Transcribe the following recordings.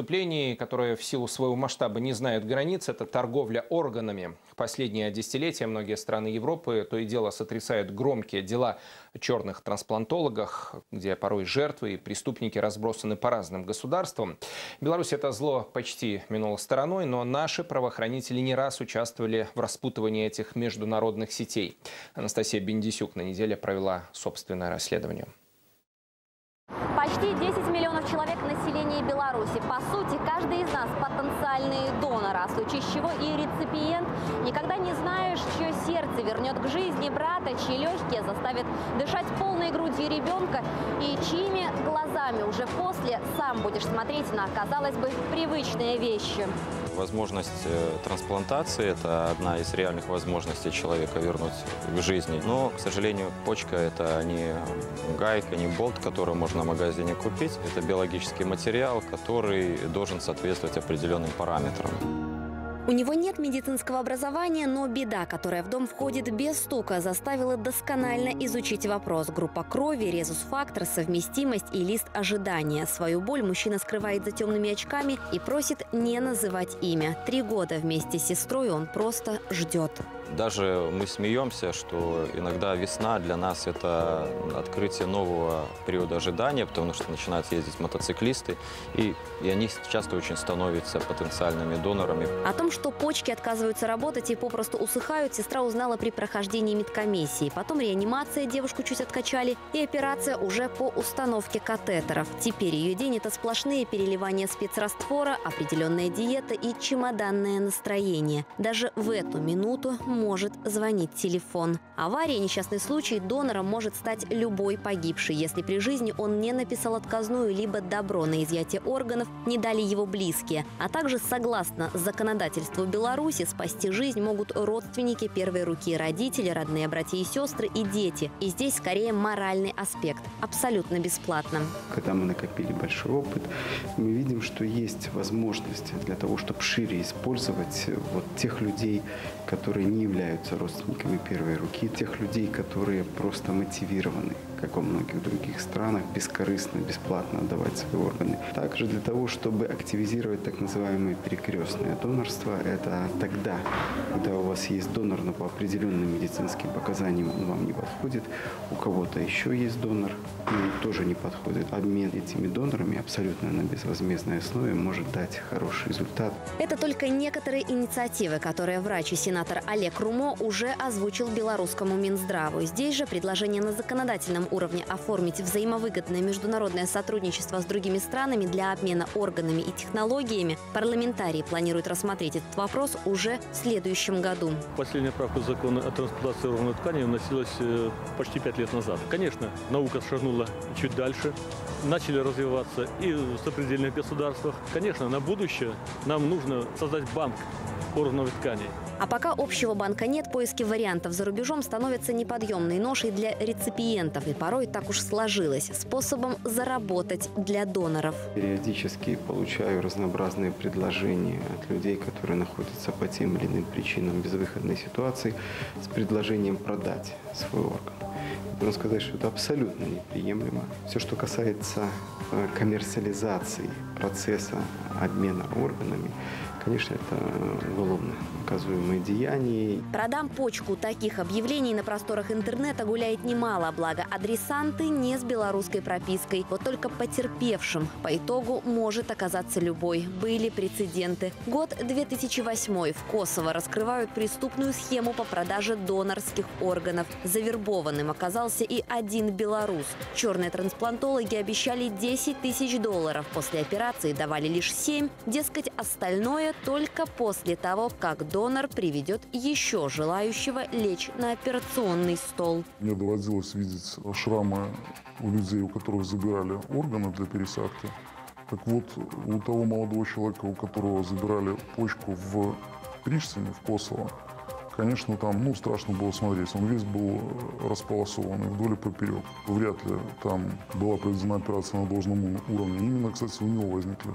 преступлений, которые в силу своего масштаба не знают границ, это торговля органами. Последние десятилетия многие страны Европы то и дело сотрясают громкие дела о черных трансплантологах, где порой жертвы и преступники разбросаны по разным государствам. Беларусь это зло почти минуло стороной, но наши правоохранители не раз участвовали в распутывании этих международных сетей. Анастасия Бендисюк на неделе провела собственное расследование. Почти 10 миллионов человек населения Беларуси. По сути, каждый из нас потенциальный донор, а в случае чего и реципиент. Никогда не знаешь, чье сердце вернет к жизни брата, чьи легкие заставит дышать полной грудью ребенка и чьими глазами уже после сам будешь смотреть на, казалось бы, привычные вещи. Возможность э, трансплантации – это одна из реальных возможностей человека вернуть к жизни. Но, к сожалению, почка – это не гайка, не болт, который можно в магазине купить. Это биологический материал, который должен соответствовать определенным параметрам. У него нет медицинского образования, но беда, которая в дом входит без стука, заставила досконально изучить вопрос. Группа крови, резус-фактор, совместимость и лист ожидания. Свою боль мужчина скрывает за темными очками и просит не называть имя. Три года вместе с сестрой он просто ждет. Даже мы смеемся, что иногда весна для нас это открытие нового периода ожидания, потому что начинают ездить мотоциклисты, и, и они часто очень становятся потенциальными донорами. О том, что почки отказываются работать и попросту усыхают, сестра узнала при прохождении медкомиссии. Потом реанимация, девушку чуть откачали, и операция уже по установке катетеров. Теперь ее день – это сплошные переливания спецраствора, определенная диета и чемоданное настроение. Даже в эту минуту может звонить телефон. Авария, несчастный случай, донором может стать любой погибший, если при жизни он не написал отказную, либо добро на изъятие органов не дали его близкие. А также, согласно законодательству Беларуси, спасти жизнь могут родственники первой руки, родители, родные братья и сестры и дети. И здесь скорее моральный аспект. Абсолютно бесплатно. Когда мы накопили большой опыт, мы видим, что есть возможность для того, чтобы шире использовать вот тех людей, которые не являются родственниками первой руки, тех людей, которые просто мотивированы, как во многих других странах, бескорыстно, бесплатно отдавать свои органы. Также для того, чтобы активизировать так называемое перекрестное донорство, это тогда, когда у вас есть донор, но по определенным медицинским показаниям он вам не подходит, у кого-то еще есть донор, и тоже не подходит. Обмен этими донорами абсолютно на безвозмездной основе может дать хороший результат. Это только некоторые инициативы, которые врач и сенатор Олег Румо уже озвучил белорусскому Минздраву. Здесь же предложение на законодательном уровне оформить взаимовыгодное международное сотрудничество с другими странами для обмена органами и технологиями парламентарии планируют рассмотреть этот вопрос уже в следующем году. Последняя правка закона о трансплантации органов тканей вносилась э, почти пять лет назад. Конечно, наука шагнула чуть дальше, начали развиваться и в сопредельных государствах. Конечно, на будущее нам нужно создать банк органов тканей. А пока общего банка нет, поиски вариантов за рубежом становятся неподъемной ношей для реципиентов. И порой так уж сложилось. Способом заработать для доноров. Периодически получаю разнообразные предложения от людей, которые находятся по тем или иным причинам безвыходной ситуации, с предложением продать свой орган. Нужно сказать, что это абсолютно неприемлемо. Все, что касается э, коммерциализации процесса обмена органами, конечно, это уголовно наказуемое деяние. Продам почку. Таких объявлений на просторах интернета гуляет немало, благо адресанты не с белорусской пропиской. Вот только потерпевшим по итогу может оказаться любой. Были прецеденты. Год 2008 в Косово раскрывают преступную схему по продаже донорских органов. Завербованным оказался и один белорус. Черные трансплантологи обещали 10 тысяч долларов. После операции давали лишь 7. Дескать, остальное только после того, как донор приведет еще желающего лечь на операционный стол. Мне доводилось видеть шрамы у людей, у которых забирали органы для пересадки. Так вот, у того молодого человека, у которого забирали почку в Приштине, в Косово, конечно, там, ну, страшно было смотреть. Он весь был располосованный вдоль и поперек. Вряд ли там была проведена операция на должном уровне. Именно, кстати, у него возникли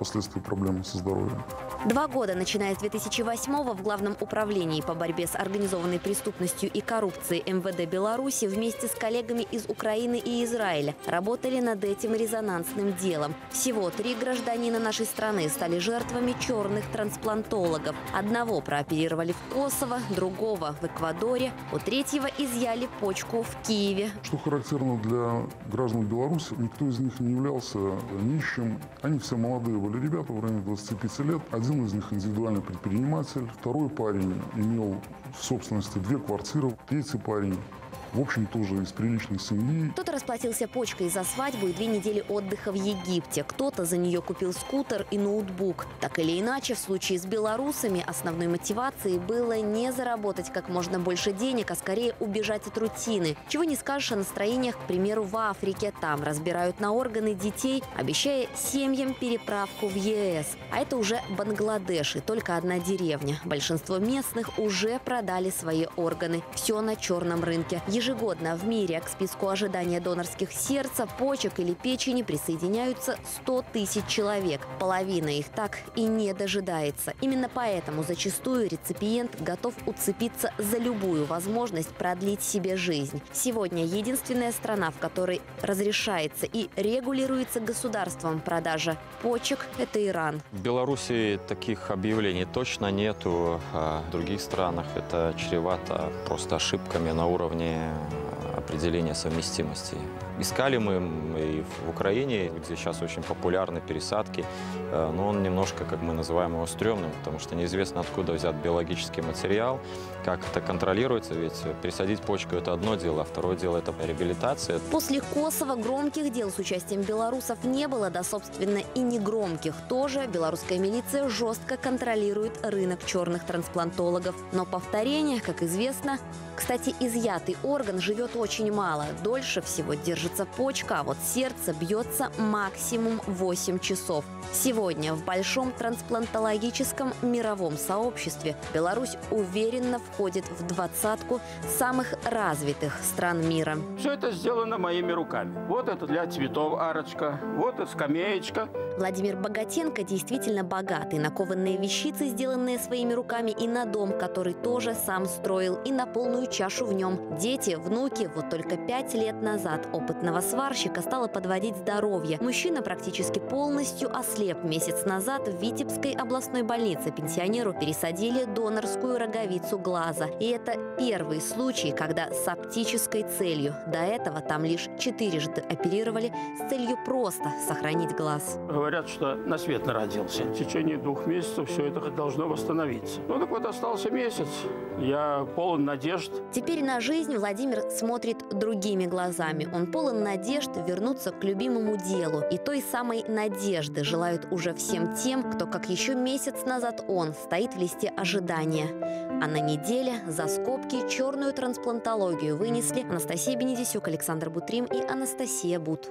впоследствии проблемы со здоровьем. Два года, начиная с 2008-го, в Главном управлении по борьбе с организованной преступностью и коррупцией МВД Беларуси вместе с коллегами из Украины и Израиля работали над этим резонансным делом. Всего три гражданина нашей страны стали жертвами черных трансплантологов. Одного прооперировали в Косово, другого в Эквадоре, у третьего изъяли почку в Киеве. Что характерно для граждан Беларуси, никто из них не являлся нищим. Они все молодые были ребята в районе 25 лет. Один из них индивидуальный предприниматель, второй парень имел в собственности две квартиры, третий парень в общем, тоже из приличной семьи. Кто-то расплатился почкой за свадьбу и две недели отдыха в Египте. Кто-то за нее купил скутер и ноутбук. Так или иначе, в случае с белорусами основной мотивацией было не заработать как можно больше денег, а скорее убежать от рутины. Чего не скажешь о настроениях, к примеру, в Африке. Там разбирают на органы детей, обещая семьям переправку в ЕС. А это уже Бангладеш и только одна деревня. Большинство местных уже продали свои органы. Все на черном рынке. Ежегодно в мире к списку ожидания донорских сердца, почек или печени присоединяются 100 тысяч человек. Половина их так и не дожидается. Именно поэтому зачастую реципиент готов уцепиться за любую возможность продлить себе жизнь. Сегодня единственная страна, в которой разрешается и регулируется государством продажа почек – это Иран. В Беларуси таких объявлений точно нету. А в других странах это чревато просто ошибками на уровне определения совместимости. Искали мы и в Украине, где сейчас очень популярны пересадки, э, но он немножко, как мы называем его, стрёмным, потому что неизвестно, откуда взят биологический материал, как это контролируется, ведь пересадить почку – это одно дело, а второе дело – это реабилитация. После Косово громких дел с участием белорусов не было, да, собственно, и не громких тоже. Белорусская милиция жестко контролирует рынок черных трансплантологов. Но повторение, как известно, кстати, изъятый орган живет очень мало. Дольше всего держится почка, а вот сердце бьется максимум 8 часов. Сегодня в большом трансплантологическом мировом сообществе Беларусь уверенно входит в двадцатку самых развитых стран мира. Все это сделано моими руками. Вот это для цветов арочка, вот это скамеечка. Владимир Богатенко действительно богатый. Накованные вещицы, сделанные своими руками, и на дом, который тоже сам строил, и на полную чашу в нем. Дети, внуки. Вот только пять лет назад опытного сварщика стало подводить здоровье. Мужчина практически полностью ослеп. Месяц назад в Витебской областной больнице пенсионеру пересадили донорскую роговицу глаза. И это первый случай, когда с оптической целью. До этого там лишь четырежды оперировали с целью просто сохранить глаз. Говорят, что на свет народился. В течение двух месяцев все это должно восстановиться. Ну так вот остался месяц. Я полон надежд. Теперь на жизнь Владимир смотрит другими глазами. Он полон надежд вернуться к любимому делу. И той самой надежды желают уже всем тем, кто, как еще месяц назад он, стоит в листе ожидания. А на неделе за скобки черную трансплантологию вынесли Анастасия Бенедисюк, Александр Бутрим и Анастасия Бут.